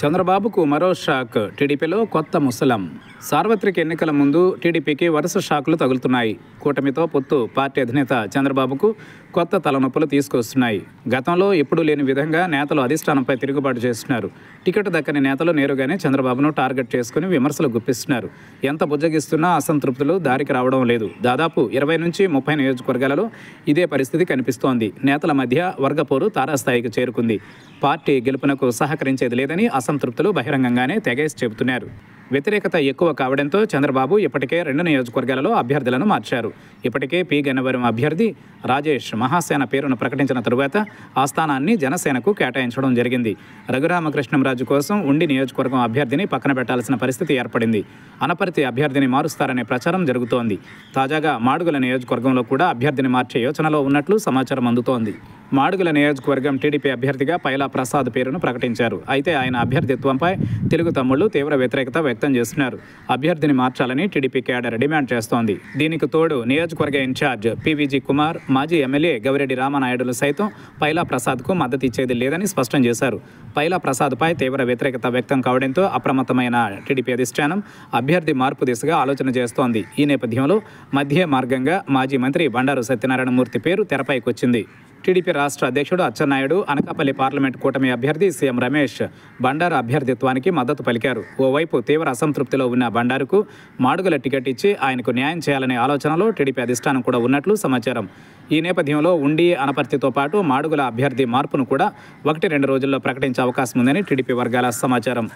చంద్రబాబుకు మరో షాక్. టీడీపీలో కొత్త ముసలం. సార్వత్రిక ఎన్నికల ముందు టీడీపీకి వరుస షాకులు తగులుతున్నాయి. కూటమితో పొత్తు పార్టీ అధినేత చంద్రబాబుకు కొత్త తలనొప్పులు తీసుకొస్తున్నాయి. గతంలో ఎప్పుడూ లేని విధంగా నేతలు అధిష్టానంపై తిరుగుబాటు చేస్తున్నారు. టికెట్ దక్కని నేతలు నేరుగానే చంద్రబాబును టార్గెట్ చేసుకుని విమర్శలు గుప్పిస్తున్నారు. ఎంత బుజ్జగిస్తున్నా అసంతృప్తులు దారికి రావడం లేదు. దాదాపు ఇరవై నుంచి ముప్పై నియోజకవర్గాలలో ఇదే పరిస్థితి కనిపిస్తోంది. నేతల మధ్య వర్గపోరు తారాస్థాయికి చేరుకుంది. పార్టీ గెలుపునకు సహకరించేది లేదని అసంతృప్తులు బహిరంగంగానే తెగేసి చెబుతున్నారు. వ్యతిరేకత ఎక్కువ కావడంతో చంద్రబాబు ఇప్పటికే రెండు నియోజకవర్గాలలో అభ్యర్థులను మార్చారు. ఇప్పటికే పి. గన్నవరం అభ్యర్థి రాజేష్ మహాసేన పేరును ప్రకటించిన తరువాత ఆ స్థానాన్ని జనసేనకు కేటాయించడం జరిగింది. రఘురామకృష్ణంరాజు కోసం ఉండి నియోజకవర్గం అభ్యర్థిని పక్కన పెట్టాల్సిన పరిస్థితి ఏర్పడింది. అనపర్తి అభ్యర్థిని మారుస్తారనే ప్రచారం జరుగుతోంది. తాజాగా మాడుగుల నియోజకవర్గంలో కూడా అభ్యర్థిని మార్చే యోచనలో ఉన్నట్లు సమాచారం అందుతోంది. మాడుగుల నియోజకవర్గం టీడీపీ అభ్యర్థిగా పైలా ప్రసాద్ పేరును ప్రకటించారు. అయితే ఆయన అభ్యర్థిత్వంపై తెలుగు తమ్ముళ్ళు తీవ్ర వ్యతిరేకత వ్యక్తం చేస్తున్నారు. అభ్యర్థిని మార్చాలని టీడీపీ కేడర్ డిమాండ్ చేస్తోంది. దీనికి తోడు నియోజకవర్గ ఇన్ఛార్జ్ పీవీజీ కుమార్ మాజీ ఎమ్మెల్యే గవిరెడ్డి రామనాయుడులు సైతం పైలా ప్రసాద్కు మద్దతు ఇచ్చేది లేదని స్పష్టం చేశారు. పైలా ప్రసాద్పై తీవ్ర వ్యతిరేకత వ్యక్తం కావడంతో అప్రమత్తమైన టీడీపీ అధిష్టానం అభ్యర్థి మార్పు దిశగా ఆలోచన చేస్తోంది. ఈ నేపథ్యంలో మధ్య మార్గంగా మాజీ మంత్రి బండారు సత్యనారాయణమూర్తి పేరు తెరపైకొచ్చింది. టీడీపీ రాష్ట్ర అధ్యక్షుడు అచ్చెన్నాయుడు అనకాపల్లి పార్లమెంట్ కూటమి అభ్యర్థి సీఎం రమేష్ బండారు అభ్యర్థిత్వానికి మద్దతు పలికారు. ఓవైపు తీవ్ర అసంతృప్తిలో ఉన్న బండారుకు మాడుగుల టికెట్ ఇచ్చి ఆయనకు న్యాయం చేయాలనే ఆలోచనలో టీడీపీ అధిష్టానం కూడా ఉన్నట్లు సమాచారం. ఈ నేపథ్యంలో ఉండి అనపర్తితో పాటు మాడుగుల అభ్యర్థి మార్పును కూడా ఒకటి రెండు రోజుల్లో ప్రకటించే అవకాశం ఉందని టీడీపీ వర్గాల సమాచారం.